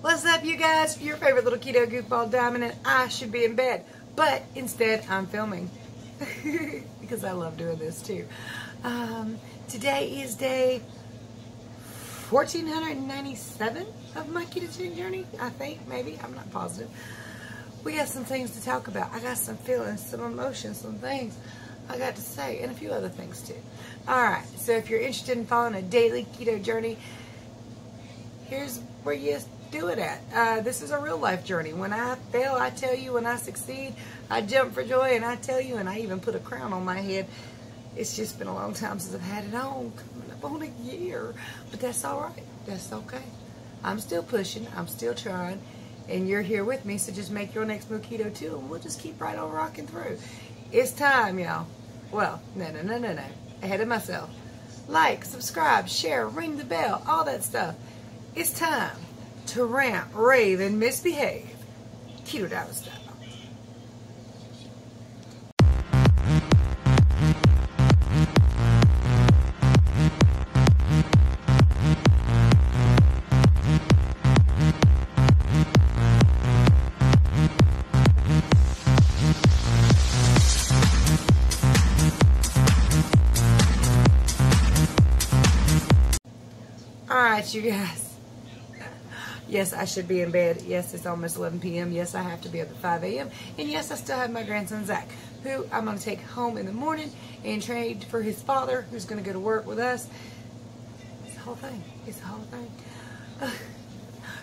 What's up, you guys? Your favorite little keto goofball diamond, and I should be in bed, but instead I'm filming because I love doing this too. Um, today is day 1497 of my ketogenic journey, I think, maybe. I'm not positive. We got some things to talk about. I got some feelings, some emotions, some things I got to say, and a few other things too. All right, so if you're interested in following a daily keto journey, here's where you do it at. Uh, this is a real life journey. When I fail, I tell you. When I succeed, I jump for joy and I tell you. And I even put a crown on my head. It's just been a long time since I've had it on, coming up on a year. But that's all right. That's okay. I'm still pushing. I'm still trying. And you're here with me, so just make your next move keto too, and we'll just keep right on rocking through. It's time, y'all. Well, no, no, no, no, no. Ahead of myself. Like, subscribe, share, ring the bell, all that stuff. It's time to rant, rave, and misbehave. Keto Diamond style. All right, you guys. Yes, I should be in bed. Yes, it's almost 11 p.m. Yes, I have to be up at 5 a.m. And yes, I still have my grandson, Zach, who I'm going to take home in the morning and trade for his father, who's going to go to work with us. It's the whole thing. It's the whole thing.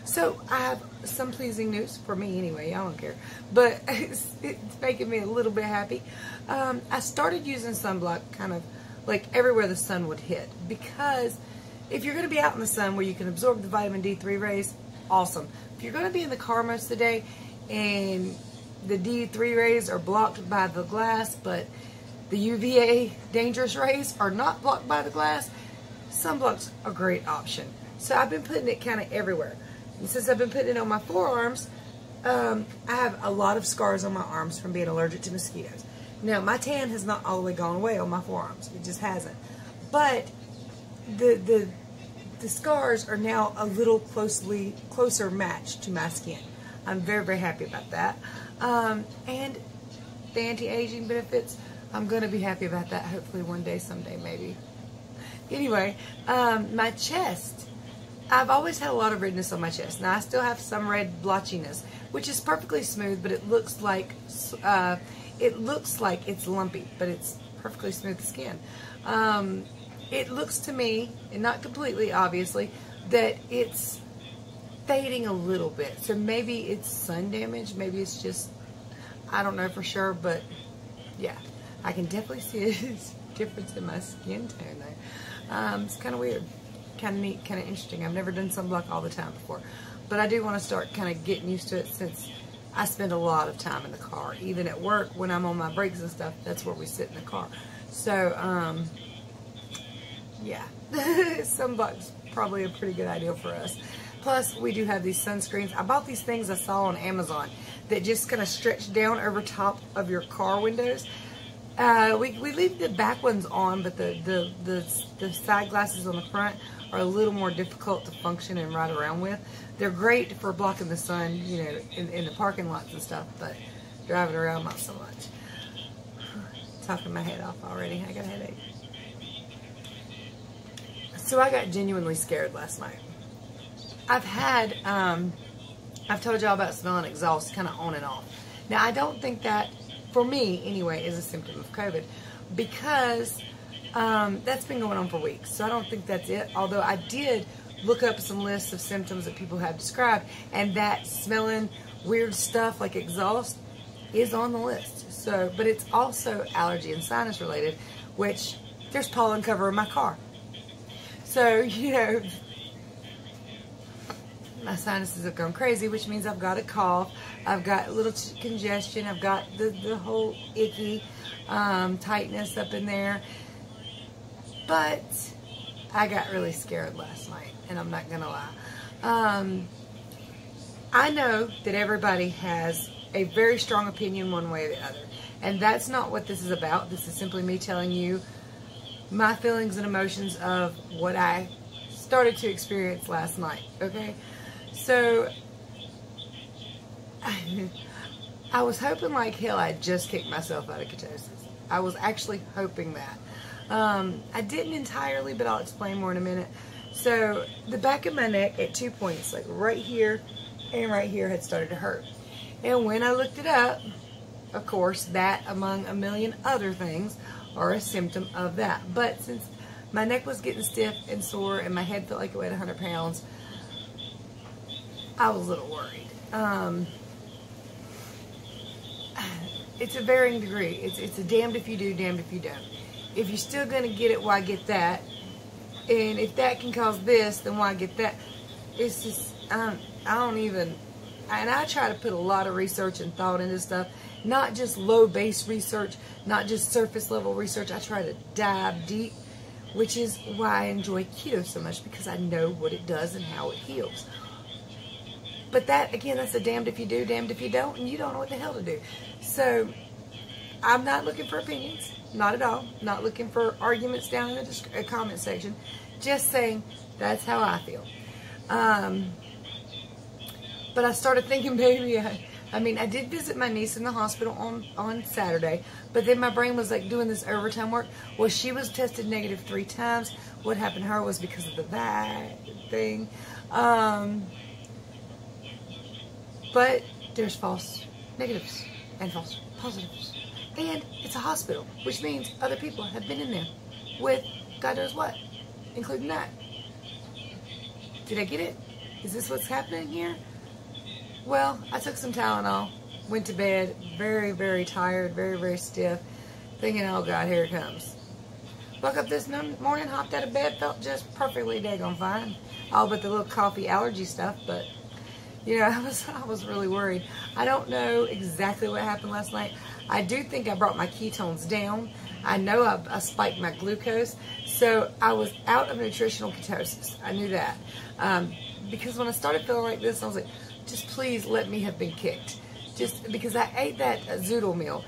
So I have some pleasing news for me anyway. I don't care, but it's, it's making me a little bit happy. Um, I started using sunblock kind of like everywhere the sun would hit because if you're going to be out in the sun where you can absorb the vitamin D3 rays, awesome. If you're going to be in the car most of the day and the D3 rays are blocked by the glass, but the UVA dangerous rays are not blocked by the glass, sunblock's a great option. So I've been putting it kind of everywhere. And since I've been putting it on my forearms, um, I have a lot of scars on my arms from being allergic to mosquitoes. Now, my tan has not all the way gone away on my forearms. It just hasn't. But the the the scars are now a little closely closer match to my skin. I'm very very happy about that. Um, and the anti-aging benefits, I'm going to be happy about that. Hopefully one day, someday, maybe. Anyway, um, my chest. I've always had a lot of redness on my chest. Now I still have some red blotchiness, which is perfectly smooth, but it looks like uh, it looks like it's lumpy, but it's perfectly smooth skin. Um, it looks to me, and not completely obviously, that it's fading a little bit. So maybe it's sun damage. Maybe it's just, I don't know for sure, but yeah, I can definitely see a difference in my skin tone there. Um, it's kind of weird, kind of neat, kind of interesting. I've never done sunblock all the time before, but I do want to start kind of getting used to it since I spend a lot of time in the car. Even at work, when I'm on my breaks and stuff, that's where we sit in the car. So, um, yeah, sunblock's probably a pretty good idea for us. Plus, we do have these sunscreens. I bought these things I saw on Amazon that just kind of stretch down over top of your car windows. Uh, we, we leave the back ones on, but the, the, the, the side glasses on the front are a little more difficult to function and ride around with. They're great for blocking the sun, you know, in, in the parking lots and stuff, but driving around not so much. Talking my head off already. I got a headache. So I got genuinely scared last night. I've had, um, I've told y'all about smelling exhaust kind of on and off. Now, I don't think that, for me anyway, is a symptom of COVID because um, that's been going on for weeks. So I don't think that's it. Although I did look up some lists of symptoms that people have described, and that smelling weird stuff like exhaust is on the list. So, but it's also allergy and sinus related, which there's pollen cover in my car. So, you know, my sinuses have gone crazy, which means I've got a cough, I've got a little congestion, I've got the, the whole icky um, tightness up in there. But I got really scared last night, and I'm not going to lie. Um, I know that everybody has a very strong opinion one way or the other. And that's not what this is about. This is simply me telling you my feelings and emotions of what I started to experience last night, okay? So I was hoping like hell I'd just kicked myself out of ketosis. I was actually hoping that. Um, I didn't entirely, but I'll explain more in a minute. So the back of my neck at two points, like right here and right here, had started to hurt. And when I looked it up, of course, that among a million other things are a symptom of that. But since my neck was getting stiff and sore and my head felt like it weighed 100 pounds, I was a little worried. Um, it's a varying degree. It's, it's a damned if you do, damned if you don't. If you're still going to get it, why get that? And if that can cause this, then why get that? It's just, um, I don't even, and I try to put a lot of research and thought into stuff, not just low base research, not just surface level research. I try to dive deep, which is why I enjoy keto so much because I know what it does and how it heals. But that, again, that's a damned if you do, damned if you don't, and you don't know what the hell to do. So, I'm not looking for opinions. Not at all. Not looking for arguments down in the uh, comment section. Just saying that's how I feel. Um, but I started thinking, maybe I, I mean, I did visit my niece in the hospital on, on Saturday, but then my brain was like doing this overtime work. Well, she was tested negative three times. What happened to her was because of the that thing. Um, but there's false negatives and false positives. And it's a hospital, which means other people have been in there with God knows what, including that. Did I get it? Is this what's happening here? Well, I took some Tylenol, went to bed, very, very tired, very, very stiff, thinking, oh God, here it comes. Woke up this morning, hopped out of bed, felt just perfectly daggone fine. All but the little coffee allergy stuff, but you know, I was I was really worried. I don't know exactly what happened last night. I do think I brought my ketones down. I know I, I spiked my glucose, so I was out of nutritional ketosis. I knew that um, because when I started feeling like this, I was like, just please let me have been kicked. Just because I ate that zoodle meal.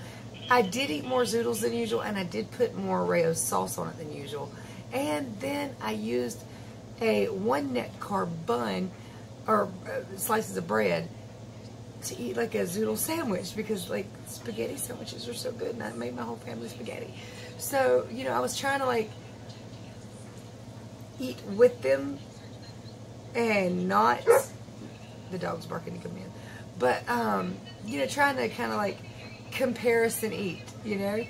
I did eat more zoodles than usual, and I did put more Rao's sauce on it than usual. And then I used a one net carb bun or uh, slices of bread to eat like a zoodle sandwich because like spaghetti sandwiches are so good and I made my whole family spaghetti. So, you know, I was trying to like eat with them and not the dog's barking to come in. But um, you know, trying to kind of like comparison eat, you know.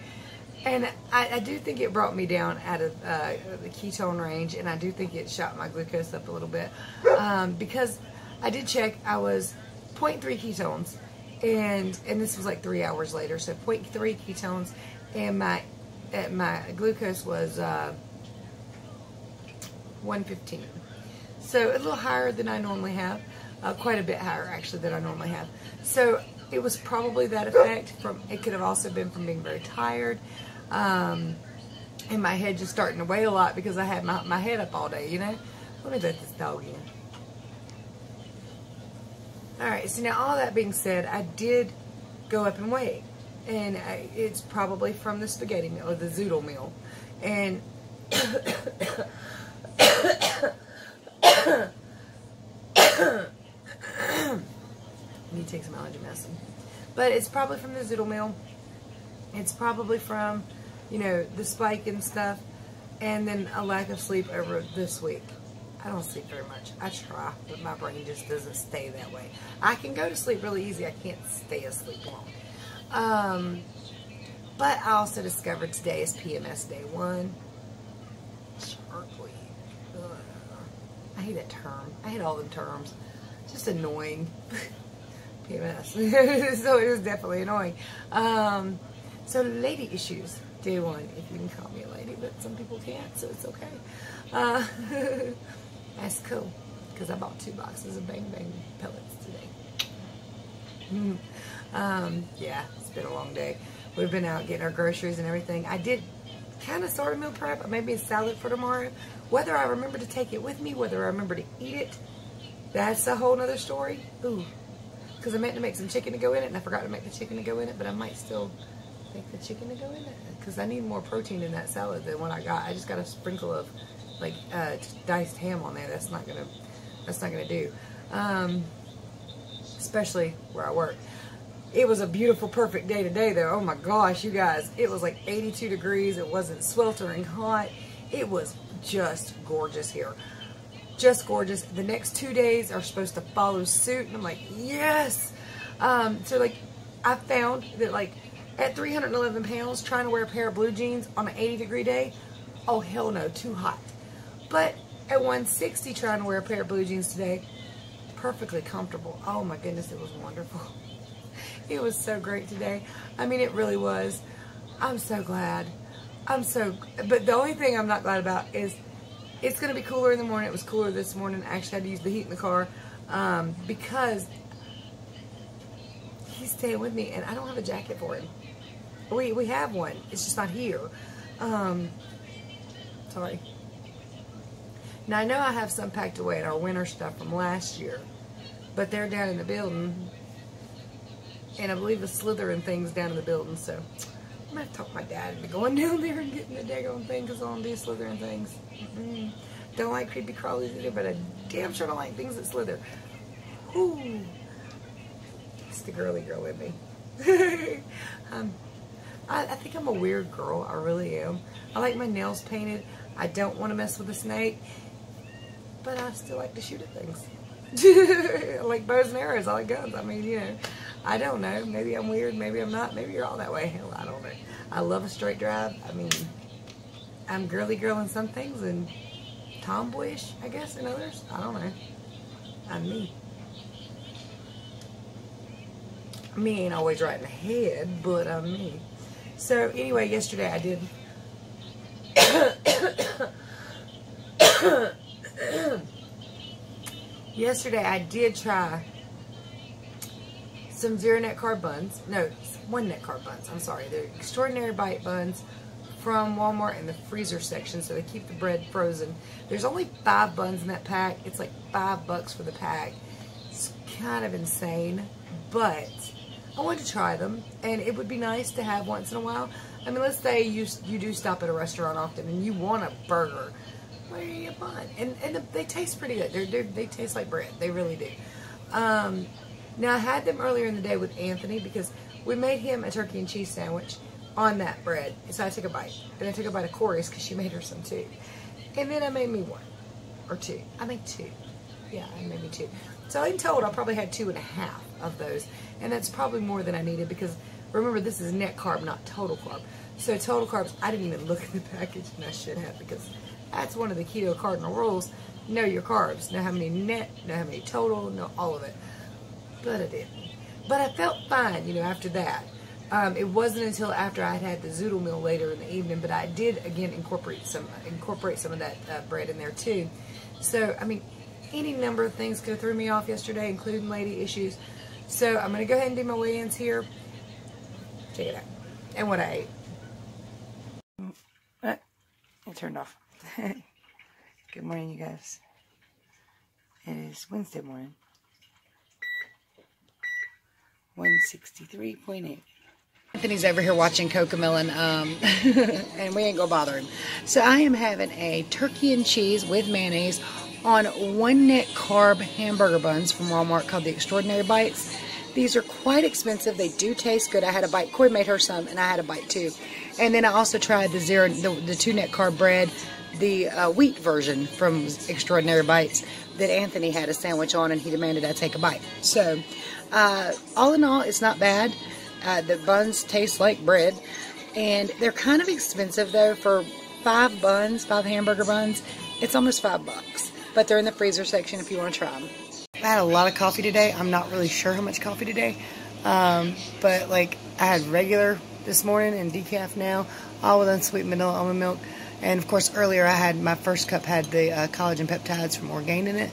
And I, I, do think it brought me down out of uh, the ketone range, and I do think it shot my glucose up a little bit um, because I did check. I was 0.3 ketones, and and this was like three hours later. So 0.3 ketones, and my uh, my glucose was uh, 115. So a little higher than I normally have, uh, quite a bit higher actually than I normally have. So it was probably that effect. From it could have also been from being very tired. Um, and my head just starting to weigh a lot because I had my, my head up all day, you know. Let me let this dog in. Alright, so now all that being said, I did go up in weight. And I, it's probably from the spaghetti meal, or the zoodle meal. And But it's probably from the zoodle meal. It's probably from, you know, the spike and stuff. And then a lack of sleep over this week. I don't sleep very much. I try, but my brain just doesn't stay that way. I can go to sleep really easy. I can't stay asleep long. Um, but I also discovered today is PMS day one. I hate that term. I hate all the terms. Just annoying. PMS. so it was definitely annoying. Um, so lady issues, day one, if you can call me a lady, but some people can't, so it's okay. Uh, that's cool, because I bought two boxes of Bang Bang pellets today. um, yeah, it's been a long day. We've been out getting our groceries and everything. I did kind of sort of meal prep, maybe a salad for tomorrow. Whether I remember to take it with me, whether I remember to eat it, that's a whole nother story. Ooh, because I meant to make some chicken to go in it, and I forgot to make the chicken to go in it, but I might still make the chicken to go in it, because I need more protein in that salad than what I got. I just got a sprinkle of, like, uh, diced ham on there. That's not gonna, that's not gonna do. Um, especially where I work. It was a beautiful, perfect day today, though. Oh my gosh, you guys. It was like 82 degrees. It wasn't sweltering hot. It was just gorgeous here. Just gorgeous. The next two days are supposed to follow suit. And I'm like, yes. Um, so, like, I found that, like, at 311 pounds, trying to wear a pair of blue jeans on an 80 degree day, oh, hell no, too hot. But at 160, trying to wear a pair of blue jeans today, perfectly comfortable. Oh my goodness, it was wonderful. It was so great today. I mean, it really was. I'm so glad. I'm so, but the only thing I'm not glad about is it's going to be cooler in the morning. It was cooler this morning. I actually had to use the heat in the car um, because he's staying with me and I don't have a jacket for him. We, we have one. It's just not here. Um, sorry. Now I know I have some packed away in our winter stuff from last year, but they're down in the building, and I believe the slithering thing's down in the building, so I'm gonna to talk my dad into going down there and getting the daggone thing because don't do slithering things. Mm-mm. Don't like creepy crawlies either, but I damn sure don't like things that slither. Ooh, it's the girly girl in me. um, I, I think I'm a weird girl. I really am. I like my nails painted. I don't want to mess with a snake but I still like to shoot at things. I like bows and arrows. I like guns. I mean, you know, I don't know. Maybe I'm weird. Maybe I'm not. Maybe you're all that way. Hell, I don't know. I love a straight drive. I mean, I'm girly girl in some things and tomboyish, I guess, in others. I don't know. I'm me. Me ain't always right in the head, but I'm me. So anyway, yesterday I did Yesterday I did try some zero net carb buns. No, one net carb buns. I'm sorry. They're extraordinary bite buns from Walmart in the freezer section, so they keep the bread frozen. There's only five buns in that pack. It's like five bucks for the pack. It's kind of insane, but I wanted to try them, and it would be nice to have once in a while. I mean, let's say you you do stop at a restaurant often and you want a burger where you bun? And and the, they taste pretty good. They're, they're, they taste like bread. They really do. Um, now I had them earlier in the day with Anthony because we made him a turkey and cheese sandwich on that bread. So I took a bite. And I took a bite of Corey's because she made her some too. And then I made me one or two. I made two. Yeah, I made me two. So in total, I probably had two and a half of those. And that's probably more than I needed because remember, this is net carb, not total carb. So total carbs, I didn't even look at the package and I should have because that's one of the keto cardinal rules. Know your carbs. Know how many net, know how many total, know all of it. But I didn't. But I felt fine, you know, after that. Um, it wasn't until after I had had the zoodle meal later in the evening, but I did again incorporate some incorporate some of that uh, bread in there too. So I mean, any number of things could have threw me off yesterday, including lady issues. So I'm gonna go ahead and do my weigh-ins here. Check it out, and what I ate. Uh, it turned off. Good morning, you guys. It is Wednesday morning. 163.8. Anthony's over here watching Cocomelon, um, and we ain't gonna bother him. So I am having a turkey and cheese with mayonnaise on one net carb hamburger buns from Walmart called the Extraordinary Bites. These are quite expensive. They do taste good. I had a bite. Corey made her some, and I had a bite too. And then I also tried the zero, the, the two net carb bread the uh, wheat version from Extraordinary Bites that Anthony had a sandwich on and he demanded I take a bite. So, uh, all in all, it's not bad. Uh, the buns taste like bread and they're kind of expensive though for five buns, five hamburger buns. It's almost five bucks, but they're in the freezer section if you want to try them. I had a lot of coffee today. I'm not really sure how much coffee today, um, but like I had regular this morning and decaf now, all with unsweetened vanilla almond milk. And of course, earlier I had my first cup had the uh, collagen peptides from Orgain in it,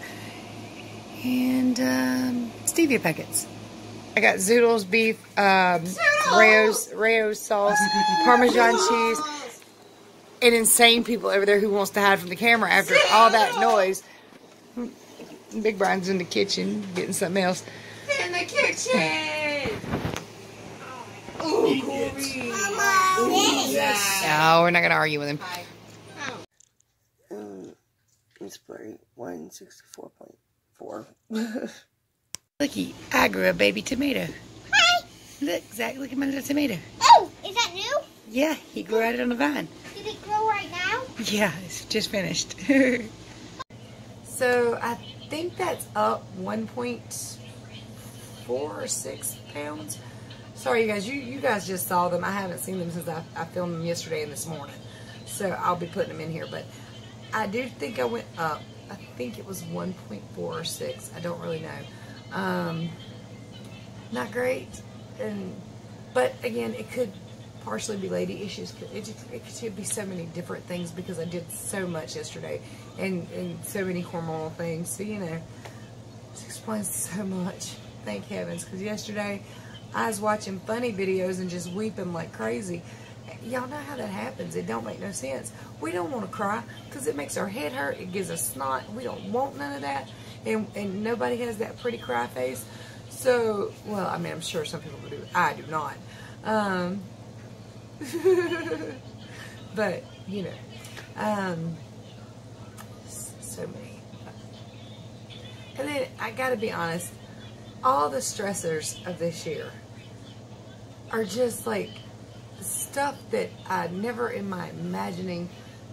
and um, stevia packets. I got Zoodles beef, um, Rao's, Rao's sauce, Parmesan cheese, and insane people over there who wants to hide from the camera after all that noise. Big Brian's in the kitchen getting something else. In the kitchen! Ooh, Corey. No, we're not going to argue with him. It's 164.4. Looky, I grew a baby tomato. Hi. Look, Zach, look at my little tomato. Oh, is that new? Yeah, he grew out on the vine. Did it grow right now? Yeah, it's just finished. so I think that's up 1.4 or 6 pounds. Sorry, you guys, you, you guys just saw them. I haven't seen them since I, I filmed them yesterday and this morning. So I'll be putting them in here. But I do think I went up. I think it was 1.4 or 6. I don't really know. Um, not great. and But again, it could partially be lady issues. It, it could be so many different things because I did so much yesterday and, and so many hormonal things. So, you know, this explains so much. Thank heavens. Because yesterday I was watching funny videos and just weeping like crazy. Y'all know how that happens. It don't make no sense. We don't want to cry because it makes our head hurt. It gives us snot. We don't want none of that. And, and nobody has that pretty cry face. So, well, I mean, I'm sure some people do. I do not. Um, but, you know, um, so many. And then I got to be honest, all the stressors of this year are just like stuff that I never in my imagining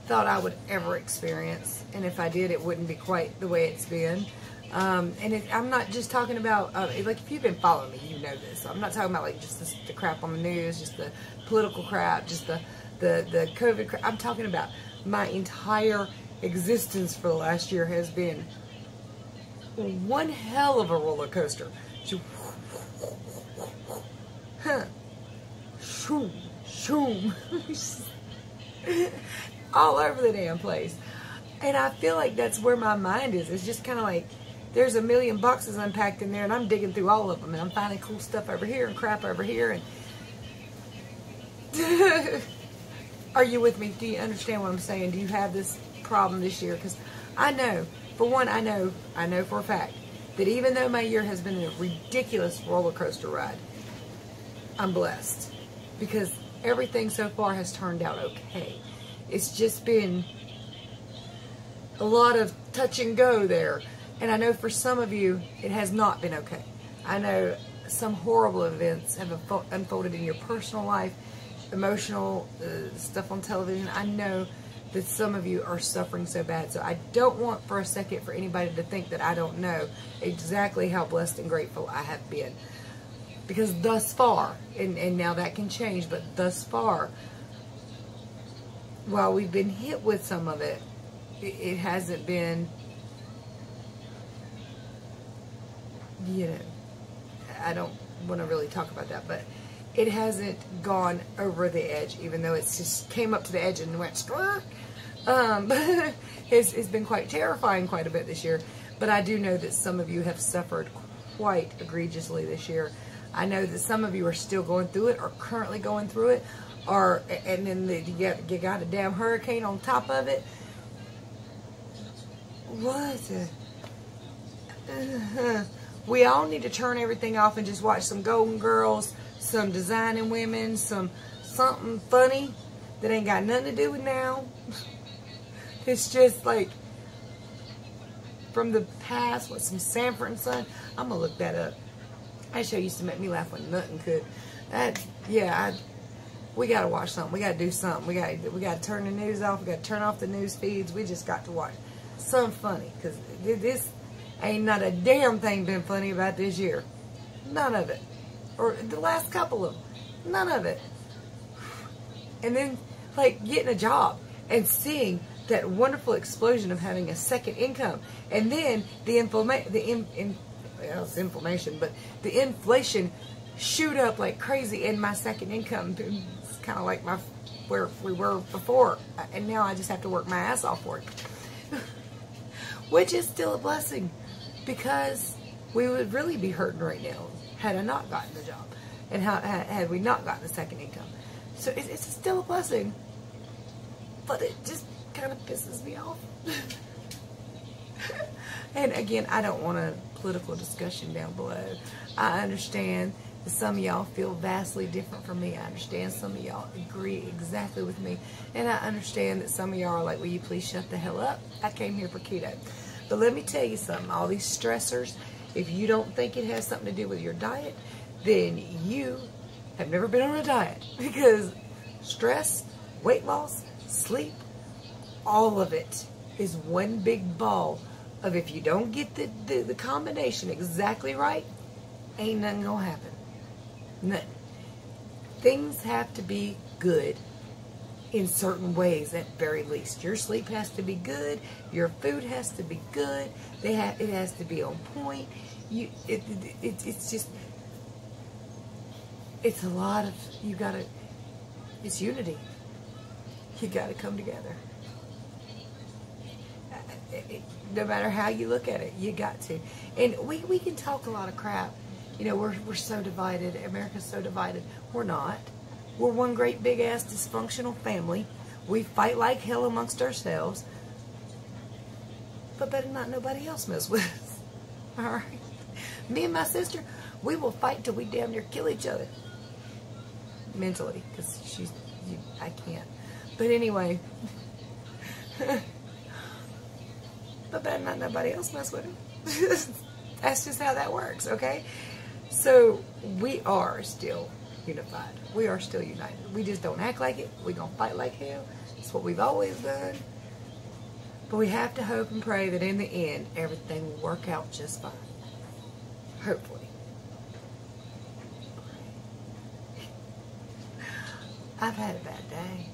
thought I would ever experience. And if I did, it wouldn't be quite the way it's been. Um, and it, I'm not just talking about, uh, like, if you've been following me, you know this. I'm not talking about, like, just the, the crap on the news, just the political crap, just the, the, the COVID crap. I'm talking about my entire existence for the last year has been one hell of a roller coaster. Huh. Shoom. All over the damn place. And I feel like that's where my mind is. It's just kind of like, there's a million boxes unpacked in there and I'm digging through all of them and I'm finding cool stuff over here and crap over here and are you with me do you understand what I'm saying do you have this problem this year because I know for one I know I know for a fact that even though my year has been a ridiculous roller coaster ride I'm blessed because everything so far has turned out okay it's just been a lot of touch and go there and I know for some of you, it has not been okay. I know some horrible events have unfolded in your personal life, emotional uh, stuff on television. I know that some of you are suffering so bad. So I don't want for a second for anybody to think that I don't know exactly how blessed and grateful I have been. Because thus far, and, and now that can change, but thus far, while we've been hit with some of it, it, it hasn't been you know, I don't want to really talk about that, but it hasn't gone over the edge, even though it's just came up to the edge and went straight. Um, it's, it's been quite terrifying quite a bit this year. But I do know that some of you have suffered quite egregiously this year. I know that some of you are still going through it or currently going through it or and then the, you, got, you got a damn hurricane on top of it. What? Uh, we all need to turn everything off and just watch some Golden Girls, some Designing Women, some something funny that ain't got nothing to do with now. it's just like from the past, what some Sanford and Son. I'm gonna look that up. That show used to make me laugh when nothing could. That yeah, I, we gotta watch something. We gotta do something. We gotta we gotta turn the news off. We gotta turn off the news feeds. We just got to watch something funny because this Ain't not a damn thing been funny about this year. None of it. Or the last couple of them. None of it. And then, like, getting a job and seeing that wonderful explosion of having a second income. And then the inflammation, the in, in, well, it's inflammation, but the inflation shoot up like crazy in my second income. It's kind of like my where we were before. Uh, and now I just have to work my ass off for it. Which is still a blessing because we would really be hurting right now had I not gotten the job and how, had we not gotten the second income. So it, it's still a blessing, but it just kind of pisses me off. and again, I don't want a political discussion down below. I understand that some of y'all feel vastly different from me. I understand some of y'all agree exactly with me. And I understand that some of y'all are like, will you please shut the hell up? I came here for keto. But let me tell you something, all these stressors If you don't think it has something to do with your diet, then you have never been on a diet because stress, weight loss, sleep, all of it is one big ball of if you don't get the, the, the combination exactly right, ain't nothing gonna happen. Nothing. Things have to be good in certain ways at very least. Your sleep has to be good. Your food has to be good. They have it has to be on point. You it, it, it it's just it's a lot of you gotta it's unity. You gotta come together. No matter how you look at it, you got to. And we, we can talk a lot of crap. You know, we're, we're so divided. America's so divided. We're not. We're one great big ass dysfunctional family. We fight like hell amongst ourselves. But better not nobody else mess with us. All right? Me and my sister, we will fight till we damn near kill each other. Mentally, because she's, you, I can't. But anyway. but better not nobody else mess with him. That's just how that works, okay? So we are still unified. We are still united. We just don't act like it. we to fight like hell. It's what we've always done. But we have to hope and pray that in the end, everything will work out just fine. Hopefully. I've had a bad day.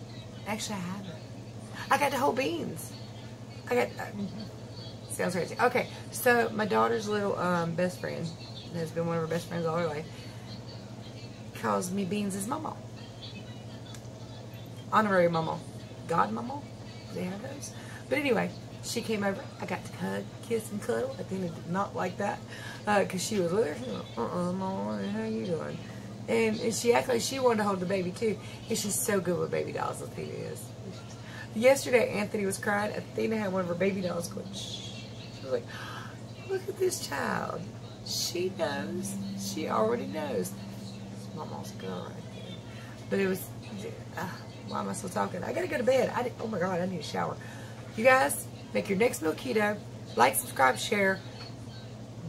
Actually, I haven't. I got the whole beans. I got. Uh, sounds crazy. Okay, so my daughter's little um, best friend has been one of her best friends all her life calls me Beans as Mama. Honorary Mama. God Mama. They have those. But anyway, she came over. I got to hug, kiss, and cuddle. I think did not like that because uh, she was with her. She was like, uh-uh, Mama, how you doing? And, and she like she wanted to hold the baby too. And she's so good with baby dolls, Athena is. Yesterday, Anthony was crying. Athena had one of her baby dolls going, shh. Was like, look at this child. She knows. She already knows mama's girl right there. But it was, uh, why am I still talking? I gotta go to bed. I oh my god, I need a shower. You guys, make your next meal keto. Like, subscribe, share.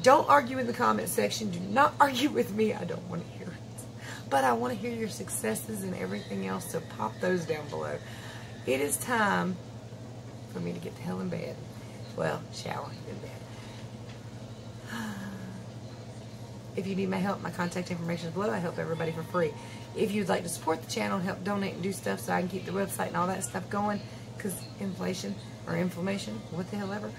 Don't argue in the comment section. Do not argue with me. I don't want to hear it. But I want to hear your successes and everything else, so pop those down below. It is time for me to get the hell in bed. Well, shower in bed. If you need my help, my contact information is below. I help everybody for free. If you'd like to support the channel, help donate and do stuff so I can keep the website and all that stuff going, because inflation or inflammation, what the hell ever.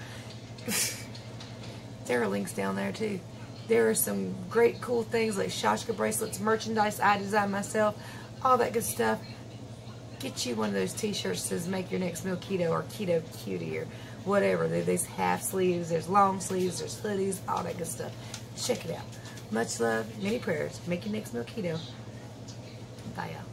there are links down there too. There are some great cool things like Shashka bracelets, merchandise I designed myself, all that good stuff. Get you one of those t-shirts that says make your next meal keto or keto cutie whatever. There's half sleeves, there's long sleeves, there's hoodies, all that good stuff. Check it out. Much love, many prayers. Make your next meal keto. Bye, y'all.